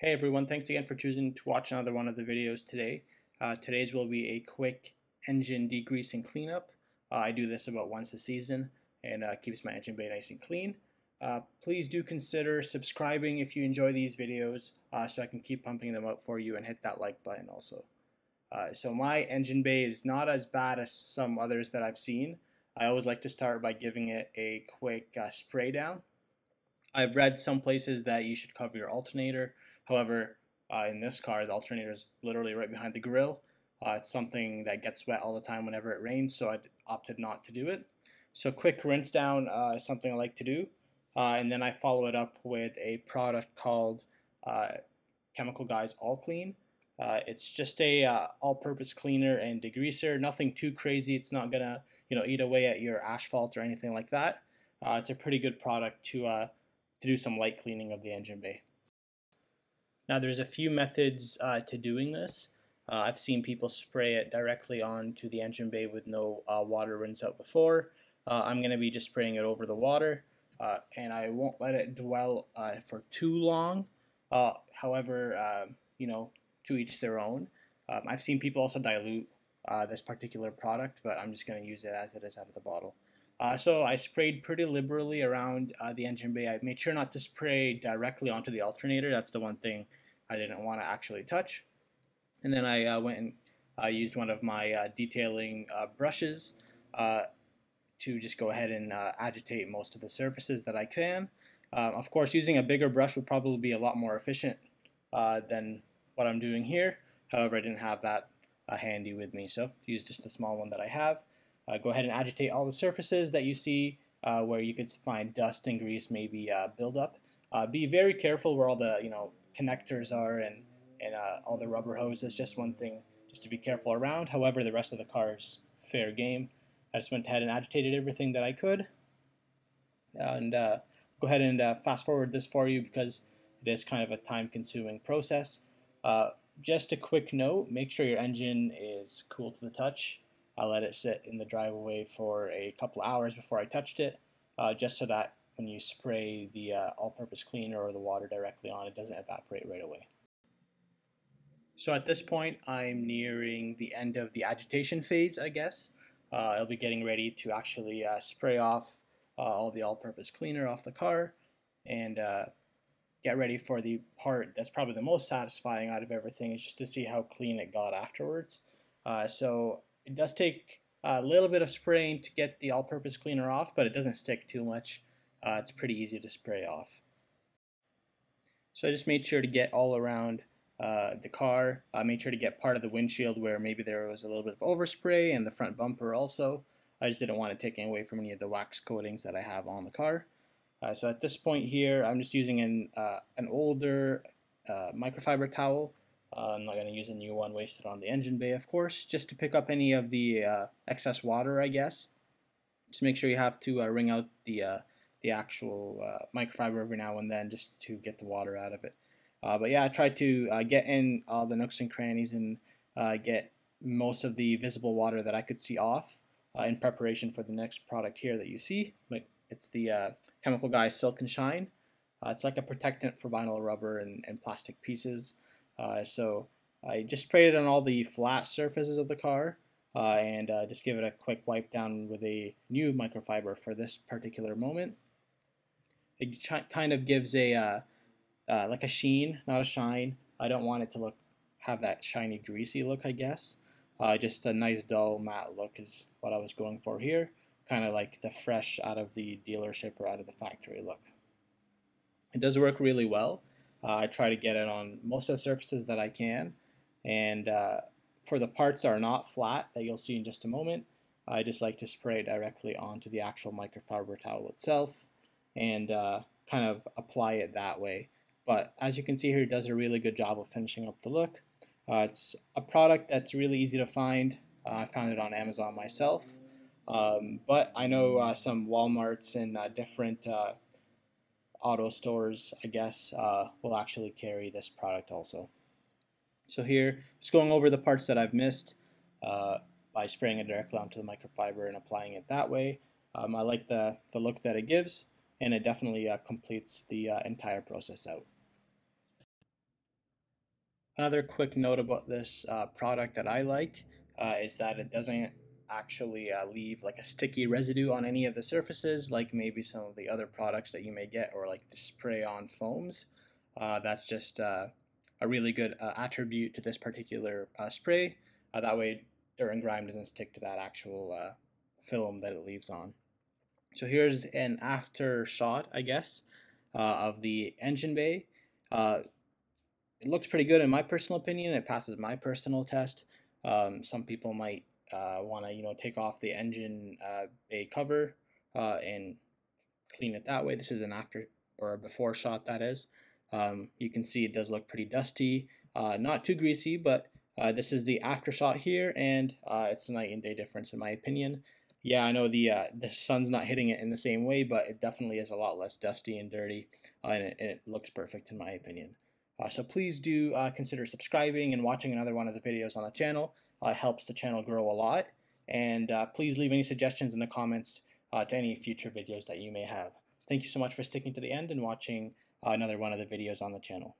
Hey everyone, thanks again for choosing to watch another one of the videos today. Uh, today's will be a quick engine degrease and cleanup. Uh, I do this about once a season and uh, keeps my engine bay nice and clean. Uh, please do consider subscribing if you enjoy these videos uh, so I can keep pumping them out for you and hit that like button also. Uh, so my engine bay is not as bad as some others that I've seen. I always like to start by giving it a quick spray down. I've read some places that you should cover your alternator However, uh, in this car, the alternator is literally right behind the grill. Uh, it's something that gets wet all the time whenever it rains, so I opted not to do it. So quick rinse down uh, is something I like to do. Uh, and then I follow it up with a product called uh, Chemical Guys All Clean. Uh, it's just a all-purpose cleaner and degreaser. Nothing too crazy. It's not gonna, you know, eat away at your asphalt or anything like that. it's a pretty good product to to do some light cleaning of the engine bay. Now there's a few methods uh, to doing this. Uh, I've seen people spray it directly onto the engine bay with no uh, water rinse out before. Uh, I'm going to be just spraying it over the water uh, and I won't let it dwell uh, for too long. however, you know, to each their own. Um, I've seen people also dilute this particular product, but I'm just going to use it as it is out of the bottle. Uh, so I sprayed pretty liberally around uh, the engine bay. I made sure not to spray directly onto the alternator. That's the one thing I didn't want to actually touch. And then I uh, went and uh, used one of my uh, detailing uh, brushes to just go ahead and agitate most of the surfaces that I can. Um, of course, using a bigger brush would probably be a lot more efficient than what I'm doing here. However, I didn't have that handy with me, so use just a small one that I have. Uh, go ahead and agitate all the surfaces that you see uh, where you could find dust and grease maybe uh, build up. be very careful where all the you know connectors are and, and all the rubber hoses. Just one thing just to be careful around. However, the rest of the car is fair game. I just went ahead and agitated everything that I could. And uh, go ahead and uh, fast forward this for you because it is kind of a time consuming process. Uh, just a quick note, make sure your engine is cool to the touch. I let it sit in the driveway for a couple hours before I touched it, uh, just so that when you spray the uh, all-purpose cleaner or the water directly on, it doesn't evaporate right away. So at this point, I'm nearing the end of the agitation phase, I guess. Uh, I'll be getting ready to actually uh, spray off uh, all the all-purpose cleaner off the car and uh, get ready for the part that's probably the most satisfying out of everything is just to see how clean it got afterwards. Uh, so it does take a little bit of spraying to get the all-purpose cleaner off, but it doesn't stick too much. Uh, it's pretty easy to spray off. So I just made sure to get all around uh, the car. I made sure to get part of the windshield where maybe there was a little bit of overspray and the front bumper also. I just didn't want to take away from any of the wax coatings that I have on the car. Uh, so at this point here, I'm just using an, uh, an older uh, microfiber towel uh, I'm not going to use a new one wasted on the engine bay, of course, just to pick up any of the uh, excess water, I guess. Just make sure you have to uh, wring out the uh, the actual uh, microfiber every now and then just to get the water out of it. Uh, but yeah, I tried to get in all the nooks and crannies and get most of the visible water that I could see off in preparation for the next product here that you see. It's the Chemical Guy Silk and Shine. it's like a protectant for vinyl rubber and, and plastic pieces. Uh, so I just sprayed it on all the flat surfaces of the car uh, and uh, just give it a quick wipe down with a new microfiber for this particular moment. It kind of gives a like a sheen, not a shine. I don't want it to look have that shiny, greasy look, I guess. Uh, just a nice dull matte look is what I was going for here. Kind of like the fresh out of the dealership or out of the factory look. It does work really well. Uh, I try to get it on most of the surfaces that I can. And uh, for the parts that are not flat that you'll see in just a moment, I just like to spray directly onto the actual microfiber towel itself and uh, kind of apply it that way. But as you can see here, it does a really good job of finishing up the look. Uh, it's a product that's really easy to find. Uh, I found it on Amazon myself. Um, but I know uh, some Walmarts and different auto stores, I guess, uh, will actually carry this product also. So here, just going over the parts that I've missed uh, by spraying it directly onto the microfiber and applying it that way. Um, I like the, the look that it gives, and it definitely uh, completes the uh, entire process out. Another quick note about this uh, product that I like uh, is that it doesn't actually uh, leave like a sticky residue on any of the surfaces like maybe some of the other products that you may get or like the spray on foams. Uh, that's just uh, a really good uh, attribute to this particular spray. that way dirt and grime doesn't stick to that actual film that it leaves on. So here's an after shot, I guess, of the engine bay it looks pretty good in my personal opinion. It passes my personal test. Um, some people might uh, want to, you know, take off the engine uh, bay cover uh, and clean it that way. This is an after or a before shot, that is. Um, you can see it does look pretty dusty, uh, not too greasy, but uh, this is the after shot here, and uh, it's a night and day difference in my opinion. Yeah, I know the the sun's not hitting it in the same way, but it definitely is a lot less dusty and dirty, and it, it looks perfect in my opinion. So please do consider subscribing and watching another one of the videos on the channel. Uh, helps the channel grow a lot. And uh, please leave any suggestions in the comments uh, to any future videos that you may have. Thank you so much for sticking to the end and watching uh, another one of the videos on the channel.